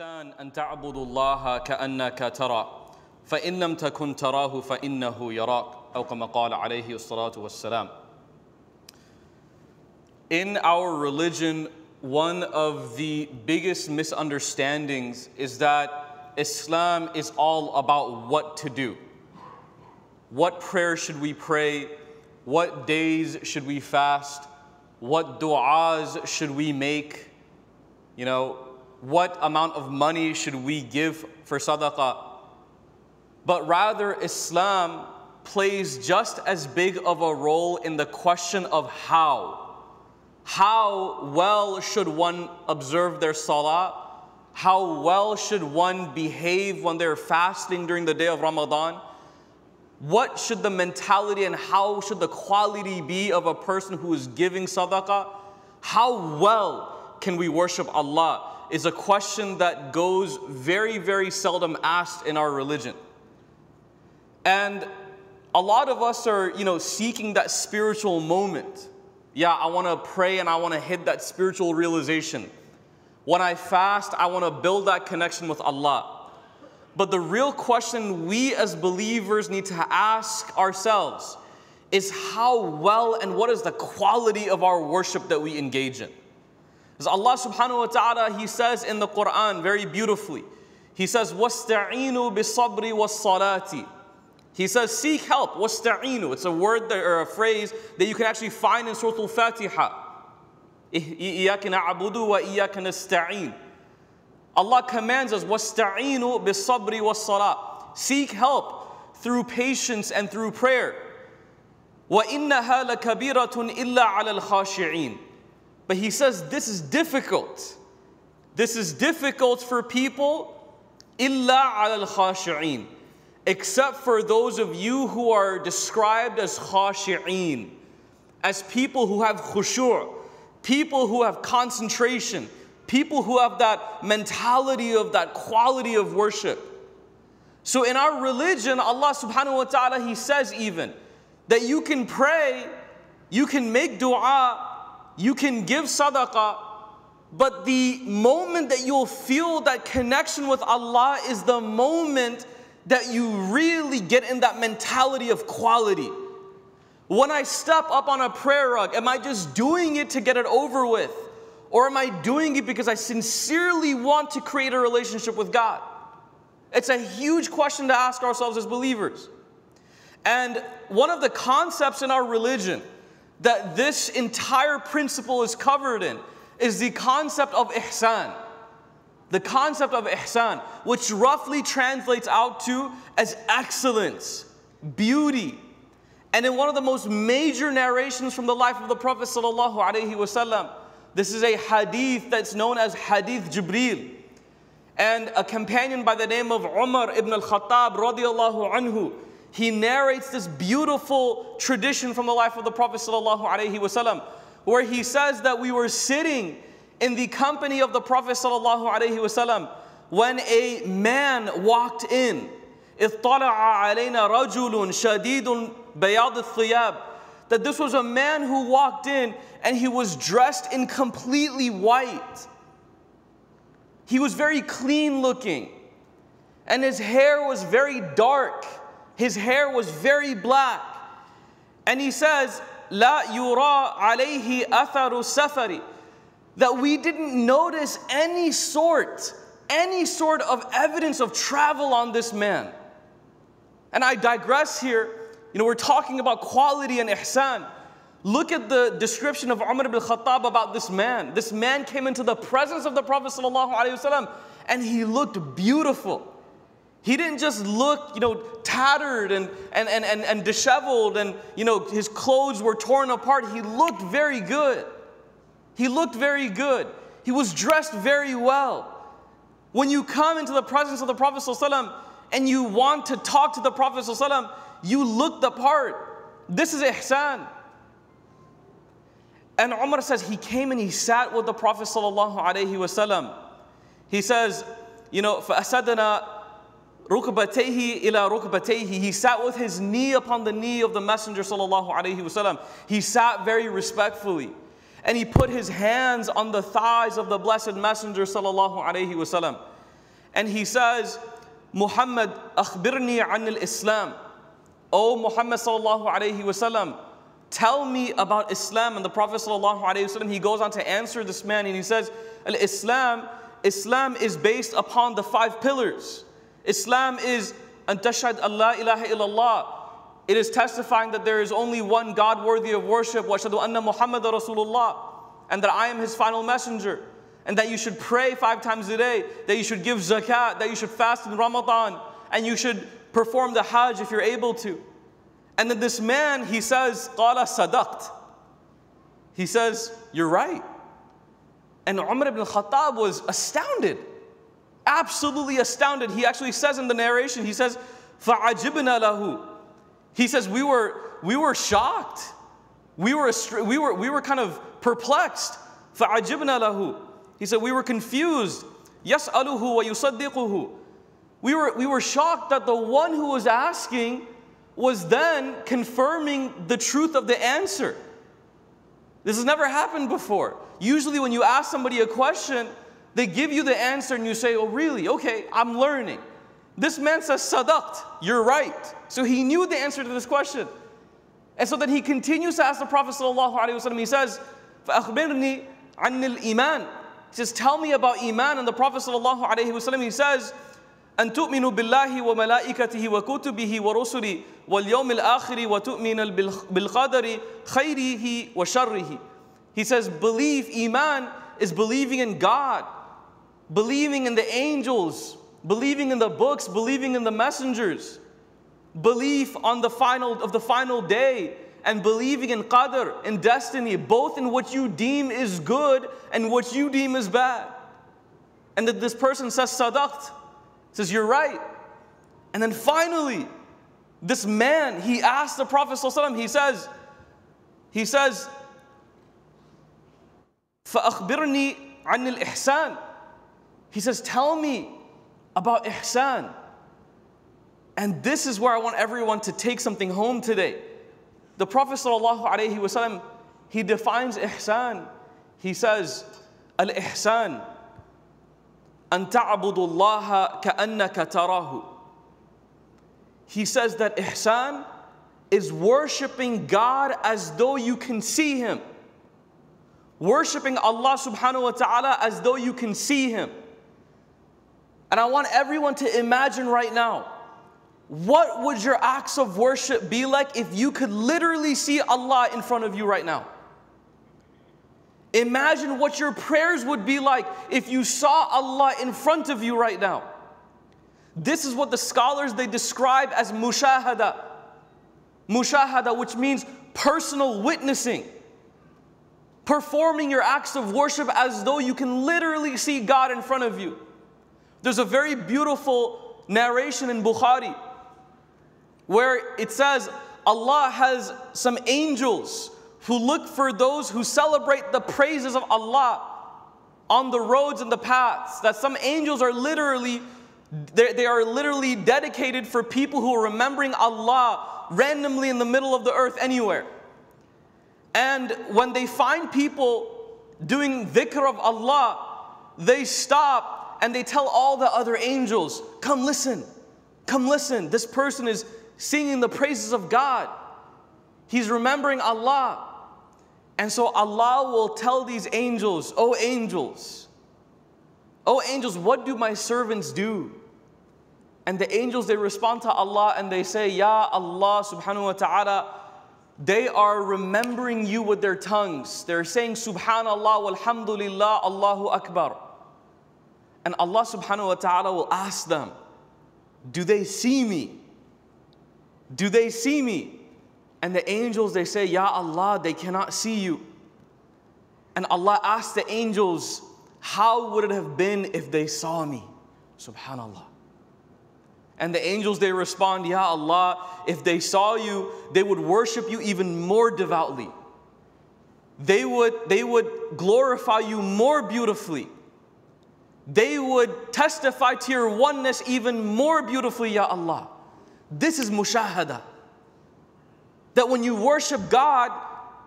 الإحسان أن تعبد الله كأنك ترى فإن لم تكن تراه فإنه يراك أو كما قال عليه الصلاة والسلام In our religion, one of the biggest misunderstandings is that Islam is all about what to do. What prayer should we pray? What days should we fast? What du'as should we make? You know, what amount of money should we give for sadaqah? But rather, Islam plays just as big of a role in the question of how. How well should one observe their salah? How well should one behave when they're fasting during the day of Ramadan? What should the mentality and how should the quality be of a person who is giving sadaqah? How well can we worship Allah? Is a question that goes very, very seldom asked in our religion. And a lot of us are, you know, seeking that spiritual moment. Yeah, I want to pray and I want to hit that spiritual realization. When I fast, I want to build that connection with Allah. But the real question we as believers need to ask ourselves is how well and what is the quality of our worship that we engage in? Allah subhanahu wa ta'ala, He says in the Quran very beautifully, He says, وَاسْتَعِينُوا بِالصَّبْرِ وَالصَّلَاةِ He says, seek help, وَاسْتَعِينُوا. It's a word that, or a phrase that you can actually find in Surah Al-Fatiha. إِيَّاكَ نَعْبُدُ وَإِيَّاكَ نَسْتَعِينُ Allah commands us, وَاسْتَعِينُوا بِالصَّبْرِ salat." Seek help through patience and through prayer. وَإِنَّهَا لَكَبِيرَةٌ إِلَّا عَلَى الْخَاشِعِينَ but he says this is difficult. This is difficult for people, illa al khashi'in, except for those of you who are described as khashi'in, as people who have khushu, people who have concentration, people who have that mentality of that quality of worship. So in our religion, Allah subhanahu wa ta'ala, He says even that you can pray, you can make dua, you can give sadaqah, but the moment that you'll feel that connection with Allah is the moment that you really get in that mentality of quality. When I step up on a prayer rug, am I just doing it to get it over with? Or am I doing it because I sincerely want to create a relationship with God? It's a huge question to ask ourselves as believers. And one of the concepts in our religion that this entire principle is covered in is the concept of ihsan. The concept of ihsan, which roughly translates out to as excellence, beauty. And in one of the most major narrations from the life of the Prophet wasallam, this is a hadith that's known as Hadith Jibril. And a companion by the name of Umar ibn al-Khattab radiallahu anhu, he narrates this beautiful tradition from the life of the Prophet sallallahu alaihi wasallam, where he says that we were sitting in the company of the Prophet sallallahu alaihi wasallam when a man walked in. اطلع علينا رجل شديد بياض الثياب that this was a man who walked in and he was dressed in completely white. He was very clean looking and his hair was very dark. His hair was very black. And he says, La yura alayhi atharu safari. That we didn't notice any sort, any sort of evidence of travel on this man. And I digress here. You know, we're talking about quality and ihsan. Look at the description of Umar ibn Khattab about this man. This man came into the presence of the Prophet and he looked beautiful. He didn't just look, you know, tattered and, and, and, and, and disheveled and, you know, his clothes were torn apart. He looked very good. He looked very good. He was dressed very well. When you come into the presence of the Prophet ﷺ and you want to talk to the Prophet ﷺ, you look the part. This is ihsan. And Umar says he came and he sat with the Prophet ﷺ. He says, you know, فَأَسَدَنَا رُكْبَتَيْهِ إِلَى رُكْبَتَيْهِ He sat with his knee upon the knee of the Messenger ﷺ. He sat very respectfully and he put his hands on the thighs of the blessed messenger sallallahu alaihi wasallam and he says, Muhammad, akhbirni an al-Islam. O Muhammad sallallahu alayhi wasallam, tell me about Islam. And the Prophet sallallahu alayhi wasallam, he goes on to answer this man and he says, Al-Islam, Islam is based upon the five pillars. Islam is an tashhad Allah ilaha illallah. It is testifying that there is only one God worthy of worship, wa ashhadu anna Muhammad Rasulullah, and that I am his final messenger and that you should pray five times a day, that you should give zakat, that you should fast in Ramadan, and you should perform the Hajj if you're able to. And then this man, he says, Qala sadaqt. He says, You're right. And Umar ibn Khattab was astounded, absolutely astounded. He actually says in the narration, he says, فَعَجِبْنَا lahu. He says, we were, we were shocked. We were, we, were, we were kind of perplexed. فَعَجِبْنَا lahu. He said, We were confused. Yas'aluhu wa yusaddiquhu. We were, we were shocked that the one who was asking was then confirming the truth of the answer. This has never happened before. Usually, when you ask somebody a question, they give you the answer and you say, Oh, really? Okay, I'm learning. This man says, Sadaqt, you're right. So he knew the answer to this question. And so then he continues to ask the Prophet, he says, فَأَخْبِرْنِي عَنِ الْإِيمَانِ he says, Tell me about Iman. And the Prophet ﷺ, he says, أن تؤمنوا بالله وملائكته وكتبه ورسله واليوم الآخر وتؤمن بالقدر خيره وشره. He says, believe, Iman is believing in God, believing in the angels, believing in the books, believing in the messengers, belief on the final of the final day, and believing in qadr, in destiny, both in what you deem is good and what you deem is bad. And that this person says sadaqt, says you're right. And then finally, this man, he asks the Prophet he says, he says, فَأَخْبِرْنِي عَنِ الْإِحْسَانِ he says, tell me about ihsan. And this is where I want everyone to take something home today. The Prophet ﷺ, he defines ihsan. He says, al-ihsan, an ta'budu Allah ka'annaka tarahu. He says that ihsan is worshiping God as though you can see Him. Worshipping Allah subhanahu wa ta'ala as though you can see Him. And I want everyone to imagine right now what would your acts of worship be like if you could literally see Allah in front of you right now? Imagine what your prayers would be like if you saw Allah in front of you right now. This is what the scholars they describe as mushahada. Mushahada, which means personal witnessing. Performing your acts of worship as though you can literally see God in front of you. There's a very beautiful narration in Bukhari where it says Allah has some angels who look for those who celebrate the praises of Allah on the roads and the paths. That some angels are literally, they are literally dedicated for people who are remembering Allah randomly in the middle of the earth anywhere. And when they find people doing dhikr of Allah, they stop and they tell all the other angels, Come listen, come listen. This person is singing the praises of God. He's remembering Allah. And so Allah will tell these angels, Oh angels, oh angels, what do my servants do? And the angels, they respond to Allah and they say, Ya Allah subhanahu wa ta'ala, they are remembering you with their tongues. They're saying, Subhanallah, walhamdulillah, Allahu Akbar. And Allah subhanahu wa ta'ala will ask them, Do they see me? Do they see me? And the angels, they say, Ya Allah, they cannot see you. And Allah asked the angels, How would it have been if they saw me? Subhanallah. And the angels, they respond, Ya Allah, if they saw you, they would worship you even more devoutly. They would, they would glorify you more beautifully. They would testify to your oneness even more beautifully, Ya Allah. This is mushahada. That when you worship God,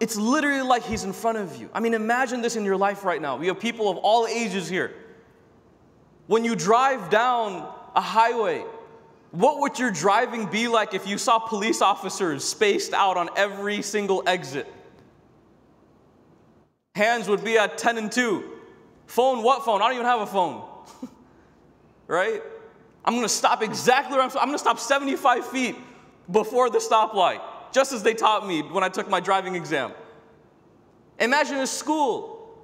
it's literally like He's in front of you. I mean, imagine this in your life right now. We have people of all ages here. When you drive down a highway, what would your driving be like if you saw police officers spaced out on every single exit? Hands would be at 10 and 2. Phone, what phone? I don't even have a phone. right? I'm gonna stop exactly where I'm, I'm gonna stop 75 feet before the stoplight, just as they taught me when I took my driving exam. Imagine a school.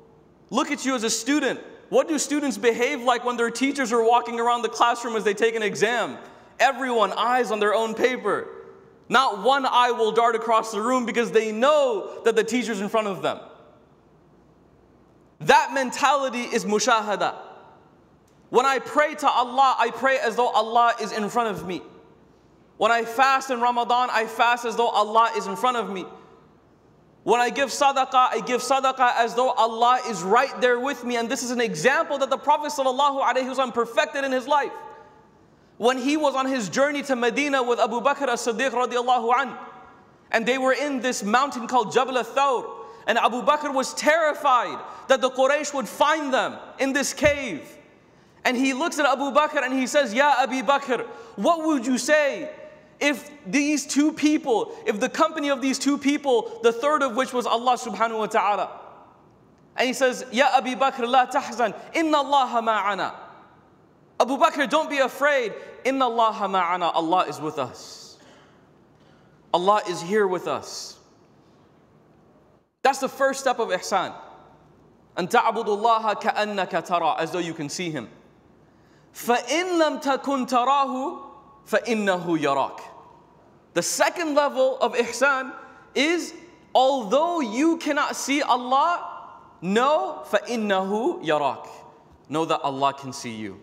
Look at you as a student. What do students behave like when their teachers are walking around the classroom as they take an exam? Everyone eyes on their own paper. Not one eye will dart across the room because they know that the teacher's in front of them. That mentality is mushahada. When I pray to Allah, I pray as though Allah is in front of me. When I fast in Ramadan, I fast as though Allah is in front of me. When I give sadaqah, I give sadaqah as though Allah is right there with me. And this is an example that the Prophet ﷺ perfected in his life. When he was on his journey to Medina with Abu Bakr as-Siddiq radiallahu an, and they were in this mountain called Jabal al-Thawr, and Abu Bakr was terrified that the Quraysh would find them in this cave. And he looks at Abu Bakr and he says, Ya Abu Bakr, what would you say if these two people, if the company of these two people, the third of which was Allah subhanahu wa ta'ala, and he says, Ya Abu Bakr, la tahzan, inna Allah ma'ana. Abu Bakr, don't be afraid. Inna Allah ma'ana. Allah is with us. Allah is here with us. That's the first step of ihsan. أن تعبد الله كأنك ترى as though you can see him. فإن لم تكن تراه فإنه يراك. The second level of ihsan is although you cannot see Allah, know فإنه يراك. Know that Allah can see you.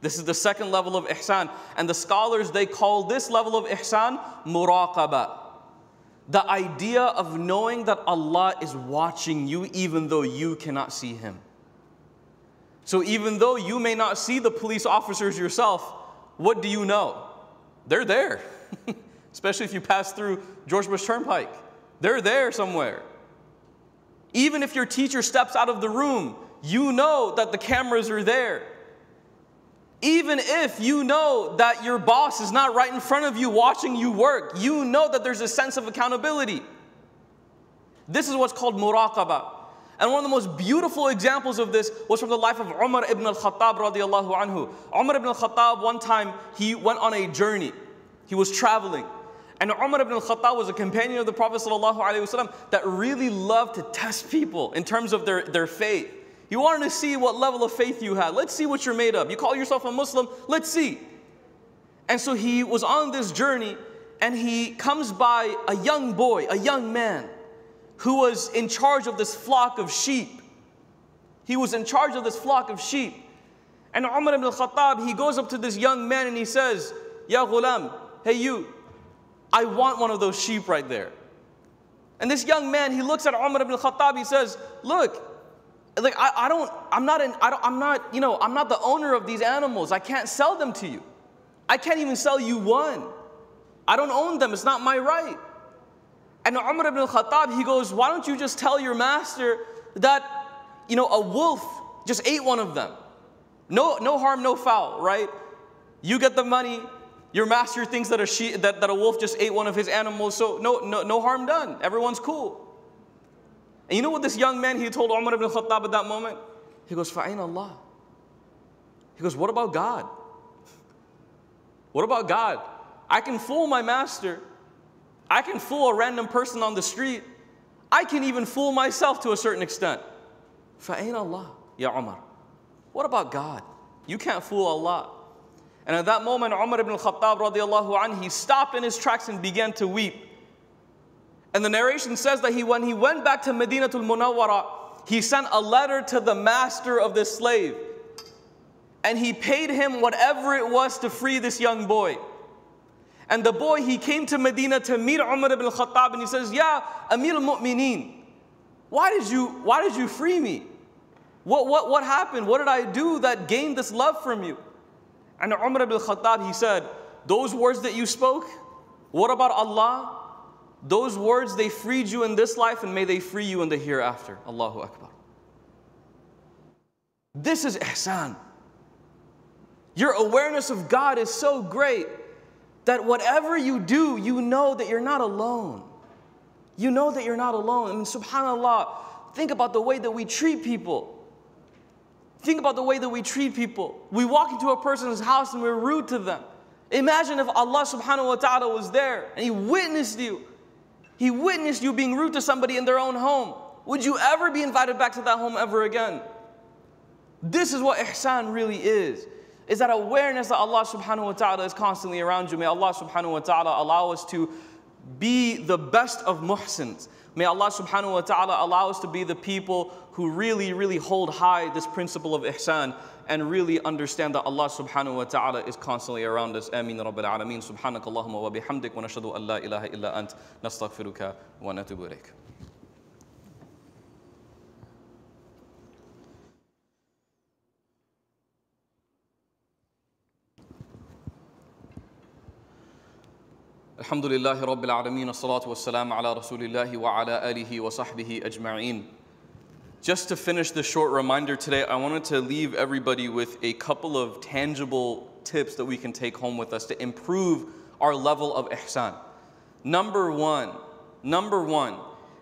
This is the second level of ihsan. And the scholars, they call this level of ihsan muraqaba. The idea of knowing that Allah is watching you even though you cannot see Him. So even though you may not see the police officers yourself, what do you know? They're there. Especially if you pass through George Bush Turnpike. They're there somewhere. Even if your teacher steps out of the room, you know that the cameras are there. Even if you know that your boss is not right in front of you watching you work, you know that there's a sense of accountability. This is what's called muraqabah. And one of the most beautiful examples of this was from the life of Umar ibn al-Khattab radiallahu anhu. Umar ibn al-Khattab one time, he went on a journey. He was traveling. And Umar ibn al-Khattab was a companion of the Prophet sallallahu alaihi wasallam that really loved to test people in terms of their, their faith. You wanted to see what level of faith you had. Let's see what you're made of. You call yourself a Muslim, let's see. And so he was on this journey and he comes by a young boy, a young man, who was in charge of this flock of sheep. He was in charge of this flock of sheep. And Umar ibn al-Khattab, he goes up to this young man and he says, Ya ghulam, hey you, I want one of those sheep right there. And this young man, he looks at Umar ibn al-Khattab, he says, look, like I, I don't i'm not an, I don't, i'm not you know i'm not the owner of these animals. I can't sell them to you. I can't even sell you one. I don't own them. It's not my right. And umar ibn al-khattab he goes why don't you just tell your master that you know a wolf just ate one of them? No no harm no foul right? You get the money. Your master thinks that a she, that, that a wolf just ate one of his animals. So no no no harm done. Everyone's cool and you know what this young man, he told Umar ibn Khattab at that moment? He goes, Fa'in Allah. He goes, what about God? What about God? I can fool my master. I can fool a random person on the street. I can even fool myself to a certain extent. Fa'in Allah, Ya Umar. What about God? You can't fool Allah. And at that moment, Umar ibn Khattab radiallahu anh, he stopped in his tracks and began to weep. And the narration says that he, when he went back to Medina Medinatul Munawwara, he sent a letter to the master of this slave. And he paid him whatever it was to free this young boy. And the boy, he came to Medina to meet Umar ibn Khattab and he says, Ya Amir al-Mu'mineen, why did you, why did you free me? What, what, what happened? What did I do that gained this love from you? And Umar ibn Khattab, he said, those words that you spoke, what about Allah? Those words, they freed you in this life and may they free you in the hereafter. Allahu Akbar. This is ihsan. Your awareness of God is so great that whatever you do, you know that you're not alone. You know that you're not alone. I mean, subhanAllah, think about the way that we treat people. Think about the way that we treat people. We walk into a person's house and we're rude to them. Imagine if Allah subhanahu wa ta'ala was there and He witnessed you. He witnessed you being rude to somebody in their own home. Would you ever be invited back to that home ever again? This is what ihsan really is. Is that awareness that Allah subhanahu wa ta'ala is constantly around you. May Allah subhanahu wa ta'ala allow us to be the best of muhsins. May Allah subhanahu wa ta'ala allow us to be the people who really, really hold high this principle of ihsan and really understand that Allah subhanahu wa ta'ala is constantly around us. Ameen Rabbil Alameen. Subhanak Allahumma wa bihamdik wa nashadu an la ilaha illa ant. Nastaghfiruka wa natubu ilayk. الحمد لله رب العالمين الصلاة والسلام على رسول الله وعلى آله وصحبه أجمعين just to finish the short reminder today, I wanted to leave everybody with a couple of tangible tips that we can take home with us to improve our level of ihsan. Number one, number one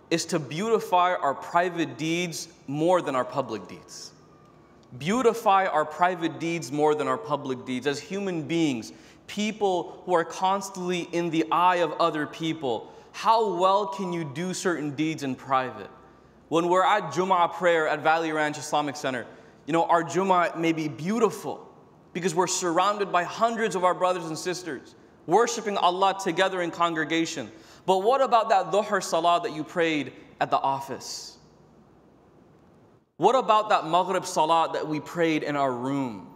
is to beautify our private deeds more than our public deeds. Beautify our private deeds more than our public deeds. As human beings, people who are constantly in the eye of other people, how well can you do certain deeds in private? When we're at Jum'ah prayer at Valley Ranch Islamic Center, you know, our Jum'ah may be beautiful because we're surrounded by hundreds of our brothers and sisters worshiping Allah together in congregation. But what about that Dhuhr Salah that you prayed at the office? What about that Maghrib Salah that we prayed in our room?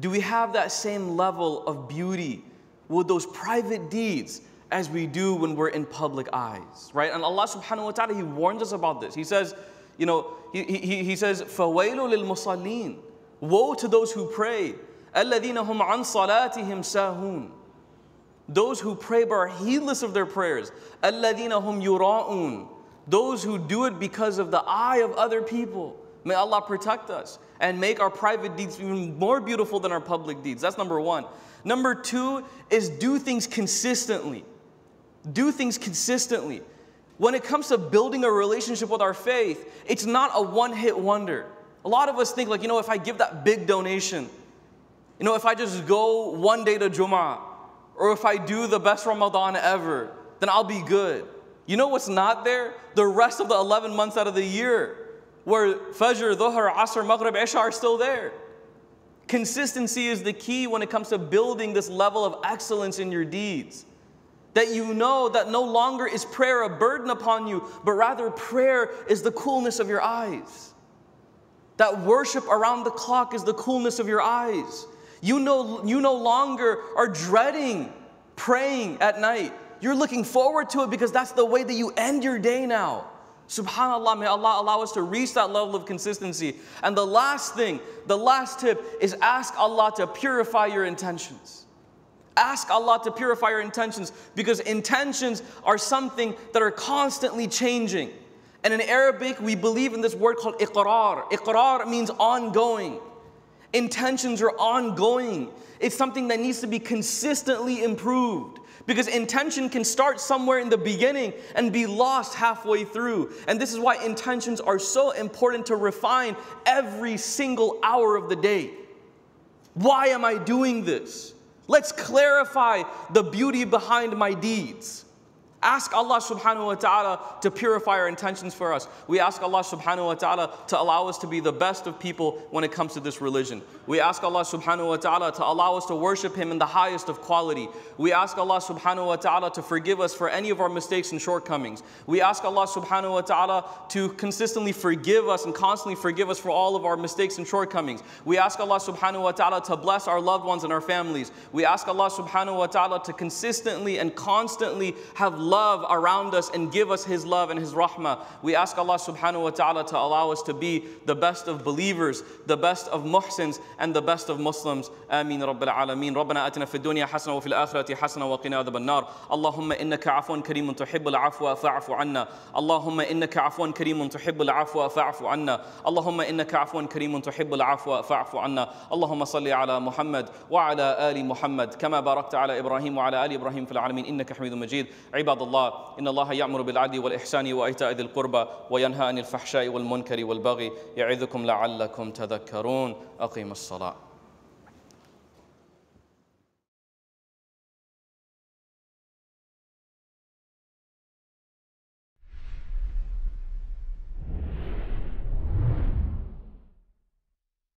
Do we have that same level of beauty with those private deeds as we do when we're in public eyes, right? And Allah subhanahu wa ta'ala, He warns us about this. He says, you know, He, he, he says, فَوَيْلُ لِلْمُصَلِّينَ Woe to those who pray. الَّذِينَ هُمْ عَنْ صَلَاتِهِمْ سَاهُونَ Those who pray but are heedless of their prayers. الَّذِينَ هُمْ يُرَاءُونَ Those who do it because of the eye of other people. May Allah protect us and make our private deeds even more beautiful than our public deeds. That's number one. Number two is do things consistently do things consistently. When it comes to building a relationship with our faith, it's not a one hit wonder. A lot of us think, like, you know, if I give that big donation, you know, if I just go one day to Jummah, or if I do the best Ramadan ever, then I'll be good. You know what's not there? The rest of the 11 months out of the year, where Fajr, Dhuhr, Asr, Maghrib, Isha are still there. Consistency is the key when it comes to building this level of excellence in your deeds. That you know that no longer is prayer a burden upon you, but rather prayer is the coolness of your eyes. That worship around the clock is the coolness of your eyes. You know, you no longer are dreading praying at night. You're looking forward to it because that's the way that you end your day now. Subhanallah, may Allah allow us to reach that level of consistency. And the last thing, the last tip is ask Allah to purify your intentions. Ask Allah to purify your intentions because intentions are something that are constantly changing. And in Arabic, we believe in this word called iqrar. Iqrar means ongoing. Intentions are ongoing. It's something that needs to be consistently improved because intention can start somewhere in the beginning and be lost halfway through. And this is why intentions are so important to refine every single hour of the day. Why am I doing this? Let's clarify the beauty behind my deeds. Ask Allah subhanahu wa ta'ala to purify our intentions for us. We ask Allah subhanahu wa ta'ala to allow us to be the best of people when it comes to this religion. We ask Allah subhanahu wa ta'ala to allow us to worship Him in the highest of quality. We ask Allah subhanahu wa ta'ala to forgive us for any of our mistakes and shortcomings. We ask Allah subhanahu wa ta'ala to consistently forgive us and constantly forgive us for all of our mistakes and shortcomings. We ask Allah subhanahu wa ta'ala to bless our loved ones and our families. We ask Allah subhanahu wa ta'ala to consistently and constantly have love around us and give us His love and His rahmah. We ask Allah subhanahu wa ta'ala to allow us to be the best of believers, the best of muhsins, and the best of Muslims. Ameen Rabbil Alameen. ربنا آتنا في الدنيا حسنة وفي الآخرة حسنة وقنا عذاب النار. اللهم إنك عفو كريم تحب العفو فاعف عنا. اللهم إنك عفو كريم تحب العفو فاعف عنا. اللهم إنك عفو كريم تحب العفو فاعف عنا. اللهم صل على محمد وعلى آل محمد كما باركت على إبراهيم وعلى آل إبراهيم في العالمين إنك حميد مجيد. عباد الله إن الله يأمر بالعدل والإحسان وإيتاء ذي القربى وينهى عن الفحشاء والمنكر والبغي يعظكم لعلكم تذكرون. أقيموا الصلاة.